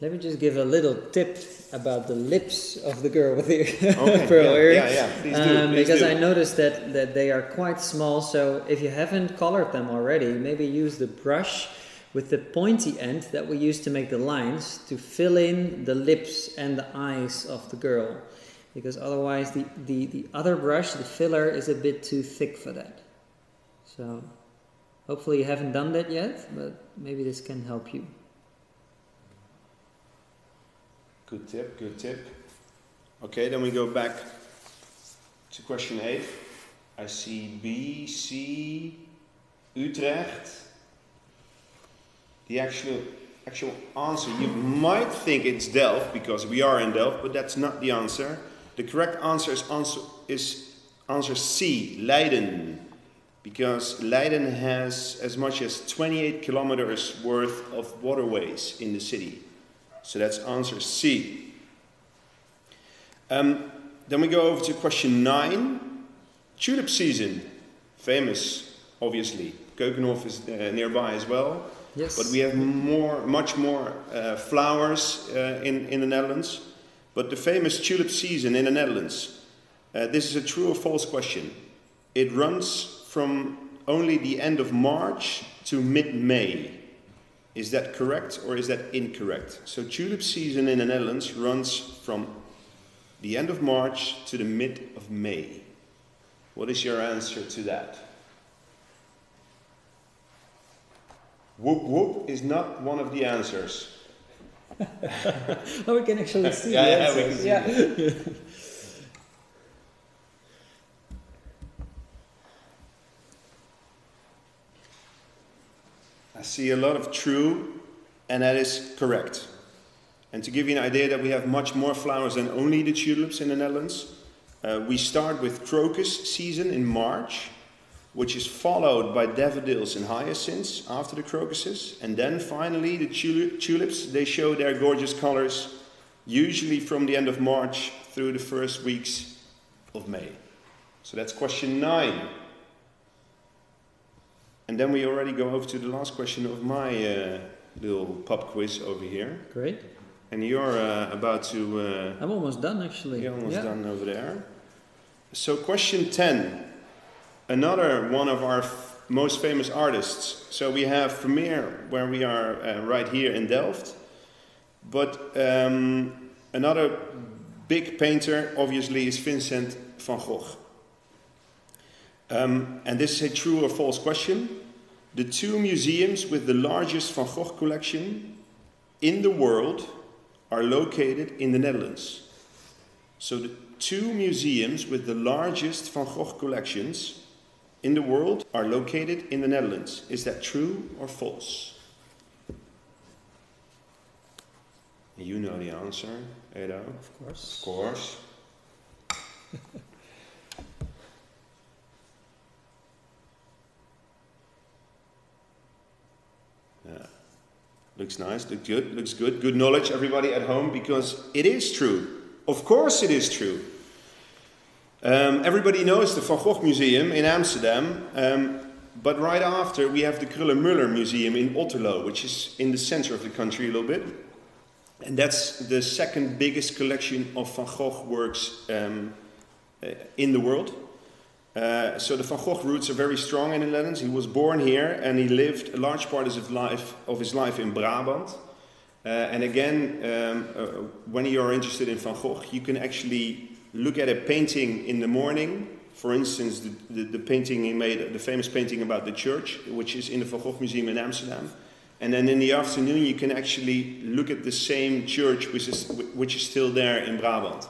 Let me just give a little tip about the lips of the girl with the okay, pearl yeah, Yeah, yeah, please do. Um, please because do. I noticed that, that they are quite small, so if you haven't colored them already, maybe use the brush with the pointy end that we use to make the lines to fill in the lips and the eyes of the girl because otherwise the, the, the other brush, the filler, is a bit too thick for that. So hopefully you haven't done that yet, but maybe this can help you. Good tip, good tip. Okay, then we go back to question 8. I see B, C, Utrecht the actual actual answer. You might think it's Delft because we are in Delft, but that's not the answer. The correct answer is answer is answer C, Leiden. Because Leiden has as much as 28 kilometers worth of waterways in the city. So that's answer C. Um, then we go over to question 9. Tulip season. Famous, obviously. Keukenhof is uh, nearby as well. Yes. But we have more, much more uh, flowers uh, in, in the Netherlands. But the famous tulip season in the Netherlands, uh, this is a true or false question. It runs from only the end of March to mid-May. Is that correct or is that incorrect? So tulip season in the Netherlands runs from the end of March to the mid of May. What is your answer to that? Whoop whoop is not one of the answers. oh, we can actually see yeah, yeah, answers. Yeah. I see a lot of true, and that is correct. And to give you an idea that we have much more flowers than only the tulips in the Netherlands, uh, we start with crocus season in March which is followed by daffodils and hyacinths after the crocuses. And then finally, the tulips, they show their gorgeous colors, usually from the end of March through the first weeks of May. So that's question nine. And then we already go over to the last question of my uh, little pop quiz over here. Great. And you're uh, about to. Uh, I'm almost done actually. You're almost yeah. done over there. So, question 10 another one of our most famous artists. So we have Vermeer, where we are uh, right here in Delft. But um, another big painter, obviously, is Vincent van Gogh. Um, and this is a true or false question. The two museums with the largest Van Gogh collection in the world are located in the Netherlands. So the two museums with the largest Van Gogh collections in the world are located in the Netherlands. Is that true or false? You know the answer, Edo. Of course. Of course. yeah. Looks nice, looks good, looks good. Good knowledge, everybody at home, because it is true. Of course, it is true. Um, everybody knows the Van Gogh Museum in Amsterdam, um, but right after we have the Kröller-Müller Museum in Otterlo, which is in the center of the country a little bit. And that's the second biggest collection of Van Gogh works um, uh, in the world. Uh, so the Van Gogh roots are very strong in the Netherlands. He was born here and he lived a large part of his life, of his life in Brabant. Uh, and again, um, uh, when you are interested in Van Gogh, you can actually look at a painting in the morning. For instance, the, the, the painting he made, the famous painting about the church, which is in the Van Gogh Museum in Amsterdam. And then in the afternoon, you can actually look at the same church, which is, which is still there in Brabant.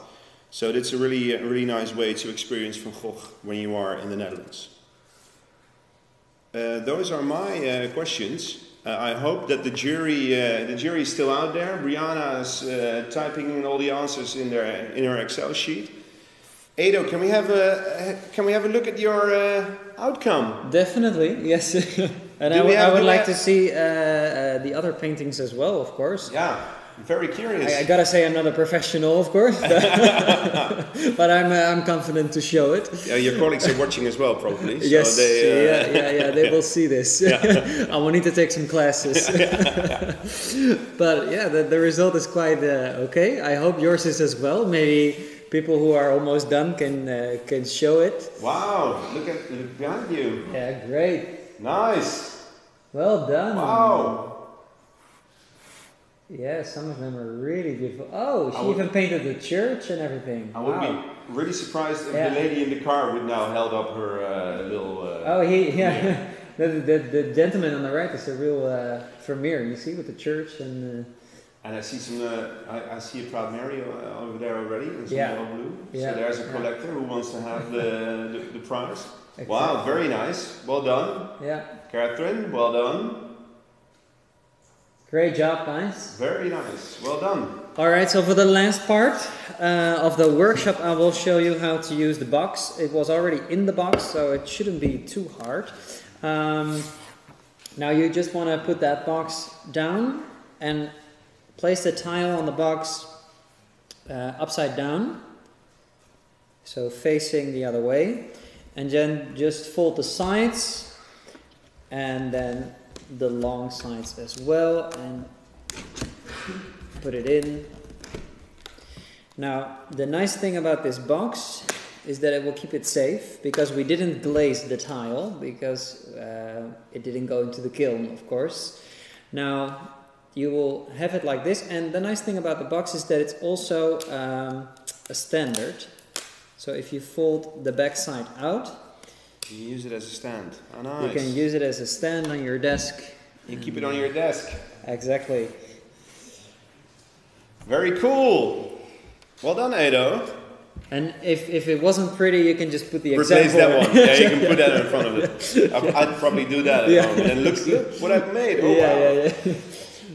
So that's a really, a really nice way to experience Van Gogh when you are in the Netherlands. Uh, those are my uh, questions. Uh, I hope that the jury, uh, the jury is still out there. Brianna is uh, typing in all the answers in their in her Excel sheet. Edo, can we have a can we have a look at your uh, outcome? Definitely, yes. and Do I would- have- I would like have- to see uh, uh, the other paintings as well, of course. Yeah, very curious. I, I gotta say, I'm not a professional, of course, but I'm uh, I'm confident to show it. Yeah, your colleagues are watching as well, probably. So yes, they, uh, yeah, yeah, yeah. They will see this. I will need to take some classes. but yeah, the, the result is quite uh, okay. I hope yours is as well. Maybe people who are almost done can uh, can show it. Wow, look at look behind you. Yeah, great. Nice. Well done. Wow. Yeah, some of them are really beautiful. Oh, she would- even painted the church and everything. I would wow. be really surprised if Yeah. the lady in the car would now held up her uh, little. Uh, Oh, he yeah. the, the the gentleman on the right is a real uh, Vermeer. You see with the church and. Uh, And I see some. Uh, I, I see a proud Mary uh, over there already in some Yeah. blue. Yeah. So there's a collector who wants to have the the, the prize. Exactly. Wow, very nice. Well done, yeah. Catherine. Well done. Great job, guys. Very nice. Well done. All right, so for the last part uh, of the workshop, I will show you how to use the box. It was already in the box, so it shouldn't be too hard. Um, now you just want to put that box down and place the tile on the box uh, upside down, so facing the other way, and then just fold the sides and then the long sides as well and put it in. Now, the nice thing about this box is that it will keep it safe because we didn't glaze the tile because uh, it didn't go into the kiln, of course. Now, you will have it like this, and the nice thing about the box is that it's also um, a standard. So if you fold the back side out, You can use it as a stand. Oh, nice. you can use it as a stand on your desk. You keep it on your desk. Exactly. Very cool. Well done, Edo. And if, if it wasn't pretty, you can just put the Replace example. that one. Yeah, you can put that in front of it. I'd, I'd probably do that at Yeah. And look, look what I've made. Oh, yeah, wow. yeah, yeah.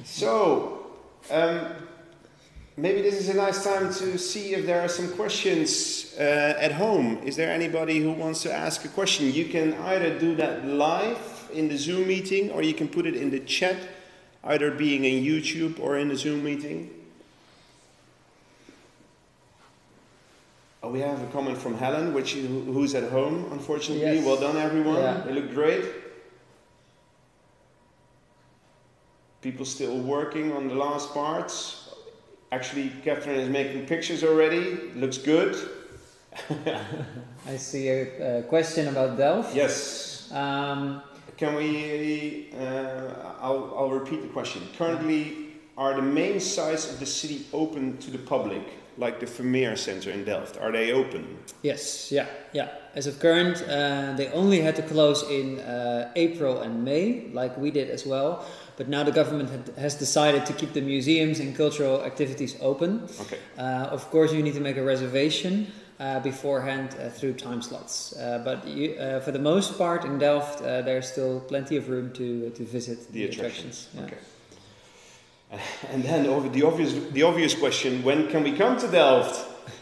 So, um, maybe this is a nice time to see if there are some questions uh, at home. Is there anybody who wants to ask a question? You can either do that live in the Zoom meeting or you can put it in the chat, either being in YouTube or in the Zoom meeting. Oh, we have a comment from Helen, which who- who's at home, unfortunately. Yes. Well done, everyone. Yeah. They look great. People still working on the last parts. Actually, Catherine is making pictures already. Looks good. I see a, a question about Delft. Yes. Um, Can we? Uh, I'll, I'll repeat the question. Currently, are the main sites of the city open to the public, like the Vermeer Center in Delft? Are they open? Yes, yeah, yeah. As of current, uh, they only had to close in uh, April and May, like we did as well. But now the government had, has decided to keep the museums and cultural activities open. Okay. Uh, of course, you need to make a reservation uh, beforehand uh, through time slots. Uh, but you, uh, for the most part, in Delft, uh, there's still plenty of room to to visit The attractions. Yeah. Okay. And then over the obvious, the obvious question: When can we come to Delft?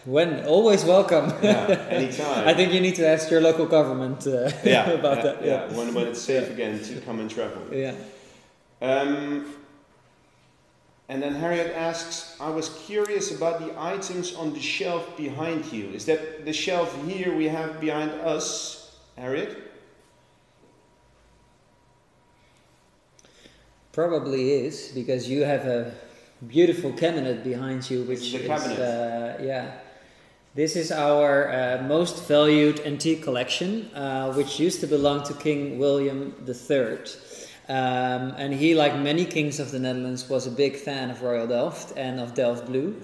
When always welcome. Yeah, anytime. I think you need to ask your local government uh, yeah, about yeah, that. Yeah, when, when it's safe again to come and travel. Yeah. Um, and then Harriet asks, I was curious about the items on the shelf behind you. Is that the shelf here we have behind us, Harriet? Probably is because you have a beautiful cabinet behind you, which The is cabinet. uh, yeah. This is our uh, most valued antique collection, uh, which used to belong to King William III. Um, and he, like many kings of the Netherlands, was a big fan of Royal Delft and of Delft Blue.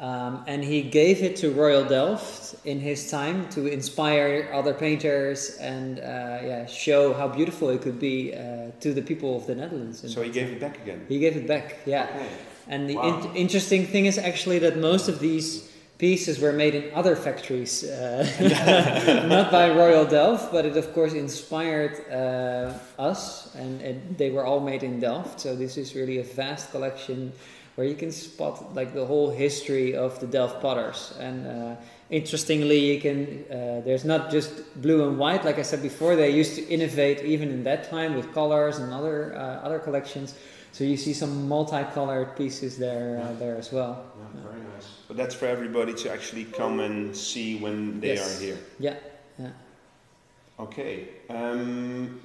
Um, and he gave it to Royal Delft in his time to inspire other painters and uh, yeah, show how beautiful it could be uh, to the people of the Netherlands. So he gave it back again. He gave it back, yeah. Okay. And the Wow. in- interesting thing is actually that most of these pieces were made in other factories, uh, not by Royal Delft, but it of course inspired uh, us, and it, they were all made in Delft. So this is really a vast collection where you can spot like the whole history of the Delft potters. And uh, interestingly, you can uh, there's not just blue and white. Like I said before, they used to innovate even in that time with colors and other uh, other collections. So you see some multicolored pieces there uh, there as well. Yeah, very nice. But that's for everybody to actually come and see when they Yes. are here. Yeah, yeah. Okay. Um,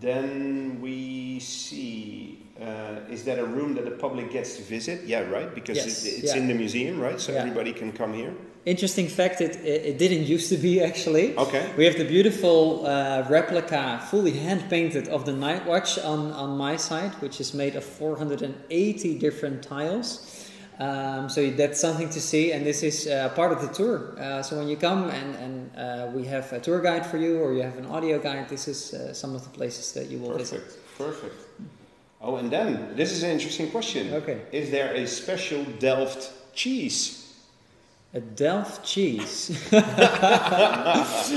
then we see. Uh, is that a room that the public gets to visit? Yeah, right. Because Yes, it, it's yeah. in the museum, right? So Yeah. everybody can come here. Interesting fact, it, it, it didn't used to be actually. Okay. We have the beautiful uh, replica, fully hand painted, of the Night Watch on, on my side, which is made of 480 different tiles. Um, so that's something to see, and this is uh, part of the tour. Uh, so when you come and, and uh, we have a tour guide for you, or you have an audio guide, this is uh, some of the places that you will visit. Perfect. Perfect. Oh, and then this is an interesting question. Okay. Is there a special Delft cheese? A Delft cheese. That's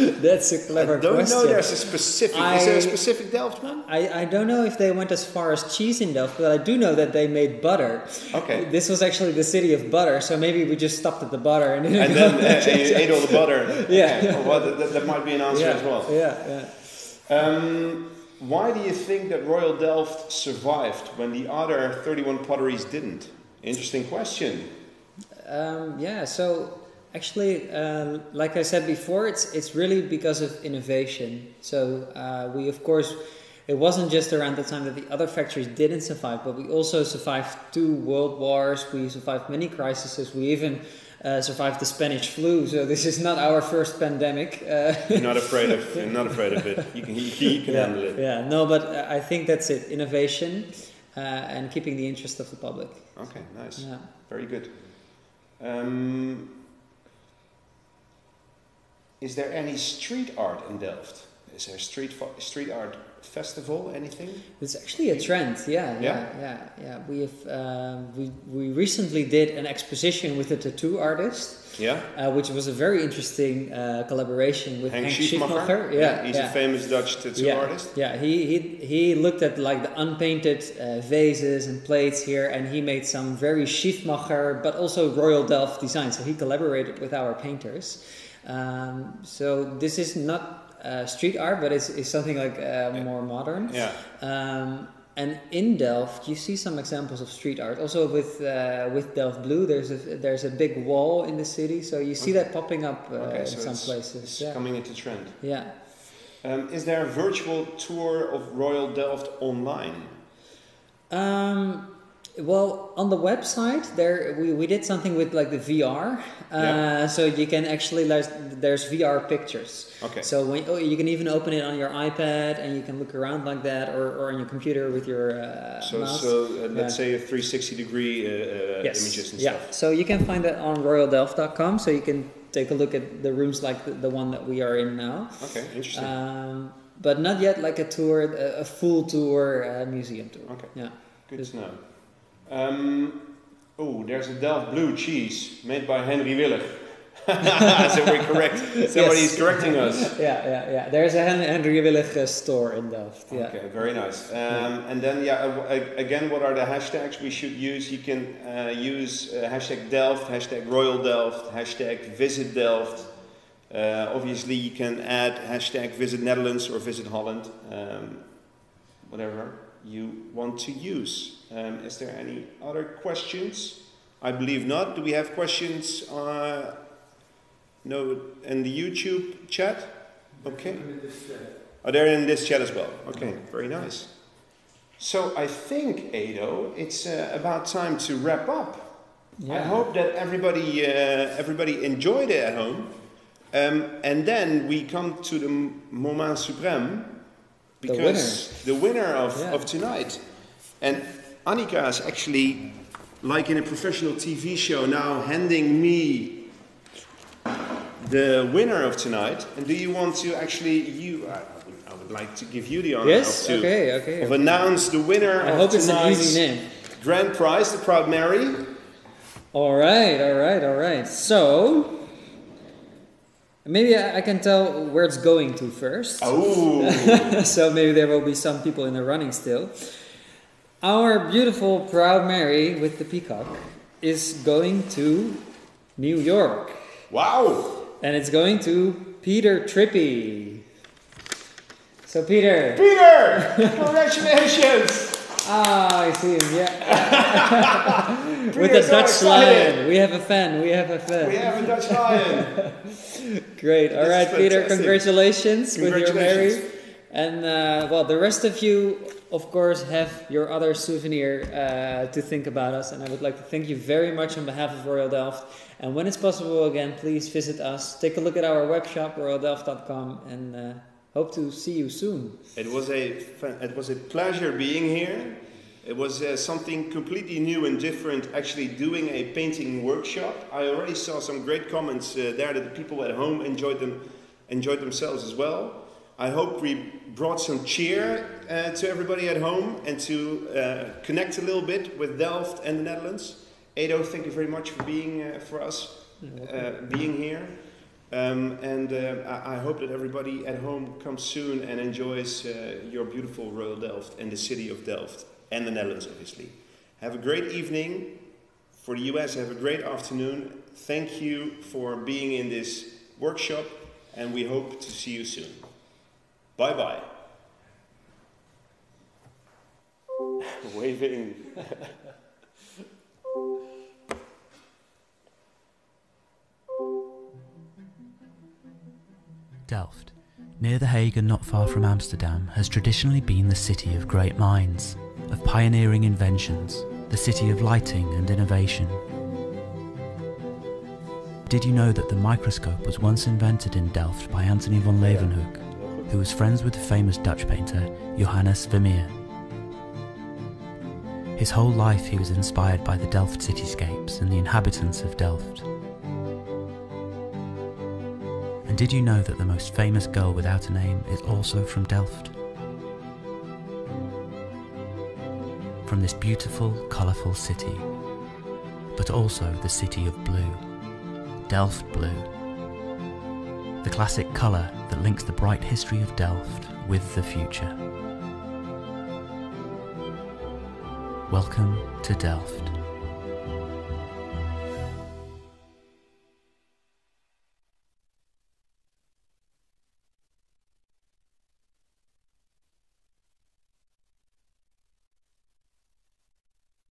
a clever I don't question. know. There's a specific. is there I- a specific Delft one? I, I don't know if they went as far as cheese in Delft, but I do know that they made butter. Okay. This was actually the city of butter, so maybe we just stopped at the butter and, And then uh, you ate all the butter. Yeah. Okay. Well, that, that- that might be an answer yeah, as well. Yeah, yeah. Um, why do you think that Royal Delft survived when the other 31 potteries didn't? Interesting question. Um, yeah, so actually, uh, like I said before, it's it's really because of innovation. So uh, we, of course, it wasn't just around the time that the other factories didn't survive, but we also survived two world wars. We survived many crises. We even uh, survived the Spanish flu. So this is not our first pandemic. Uh, You're not afraid of. You're not afraid of it. You can. You, can yeah, handle it. yeah, no, but uh, I think that's it: innovation uh, and keeping the interest of the public. Okay. Nice. Yeah. Very good. Um, is there any street art in Delft? Is there street street art festival? Anything? It's actually a trend, yeah, yeah, Yeah? yeah, yeah. We have um, we we recently did an exposition with a tattoo artist, Yeah. uh, which was a very interesting uh, collaboration with Henk Henk Schiffmacher. Schiffmacher. Yeah, He's yeah. a famous Dutch tattoo yeah, artist. Yeah, he, he he looked at like the unpainted uh, vases and plates here, and he made some very Schiffmacher, but also Royal Delft designs. So he collaborated with our painters. Um, so this is not uh, street art, but it's, it's something like uh, more modern. Yeah. Um, and in Delft, you see some examples of street art. Also with uh, with Delft Blue, there's a there's a big wall in the city, so you see that popping up uh, Okay, in so some it's, places. it's yeah. coming into trend. yeah. Um, is there a virtual tour of Royal Delft online? Um, Well, on the website there we, we did something with like the VR, uh, Yeah. so you can actually there's, there's VR pictures. Okay. So when, oh, you can even open it on your iPad and you can look around like that, or, or on your computer with your uh, So, mouse. so uh, let's say a 360 degree uh, uh, yes. images and stuff. yeah. stuff. So you can find that on royaldelft.com. So you can take a look at the rooms like the, the one that we are in now. Okay, interesting. Um, but not yet like a tour, a, a full tour, uh, museum tour. Okay. Yeah. Good to know. Um, oh, there's a Delft blue cheese made by Henri Willig. so we're correct. Somebody's Yes. correcting us. Yeah, yeah, yeah. There's a Hen- Henri Willig uh, store in Delft. Yeah. Okay, very nice. Um, and then, yeah, uh, again, what are the hashtags we should use? You can uh, use uh, hashtag Delft, hashtag Royal Delft, hashtag Visit Delft. Uh, obviously, you can add hashtag Visit Netherlands or Visit Holland, um, whatever you want to use. Um, is there any other questions? I believe not. Do we have questions? Uh, no, in the YouTube chat. Okay. Oh, they're in this chat as well. Okay, very nice. So I think, Edo, it's uh, about time to wrap up. I hope that everybody uh, everybody enjoyed it at home. Um, and then we come to the moment supreme because the winner, of, Yeah. of tonight. And Annika is actually, like in a professional TV show, now handing me the winner of tonight. And do you want to actually, you, I, would, I would like to give you the honor Yes. of, to, Okay. Okay. of announce the winner I hope it's an easy name. grand prize, the Proud Mary. All right. All right. All right. So maybe I, I can tell where it's going to first. Oh, so maybe there will be some people in the running still. Our beautiful proud Mary with the peacock is going to New York. wow. And it's going to Peter Trippy. So Peter. Peter, congratulations. Ah, I see him, yeah. with a so Dutch excited. lion. We have a fan, we have a fan. We have a Dutch lion. Great. All This right, Peter, fantastic. congratulations, with your Mary. And uh, well, the rest of you, of course, have your other souvenir uh, to think about us. And I would like to thank you very much on behalf of Royal Delft. And when it's possible again, please visit us. Take a look at our web shop, royaldelft.com, and uh, hope to see you soon. It was a it was a pleasure being here. It was uh, something completely new and different. Actually, doing a painting workshop. I already saw some great comments uh, there that the people at home enjoyed them, enjoyed themselves as well. I hope we brought some cheer uh, to everybody at home and to uh, connect a little bit with Delft and the Netherlands. Edo, thank you very much for being uh, for us, uh, being here. Um, and uh, I, I hope that everybody at home comes soon and enjoys uh, your beautiful Royal Delft and the city of Delft and the Netherlands, obviously. Have a great evening. For the US, have a great afternoon. Thank you for being in this workshop, and we hope to see you soon. Bye bye. Waving. Delft, near The Hague and not far from Amsterdam, has traditionally been the city of great minds, of pioneering inventions, the city of lighting and innovation. Did you know that the microscope was once invented in Delft by Antony van Leeuwenhoek, who was friends with the famous Dutch painter Johannes Vermeer? His whole life he was inspired by the Delft cityscapes and the inhabitants of Delft. And did you know that the most famous girl without a name is also from Delft? From this beautiful, colourful city, but also the city of blue, Delft blue. The classic colour that links the bright history of Delft with the future. Welcome to Delft.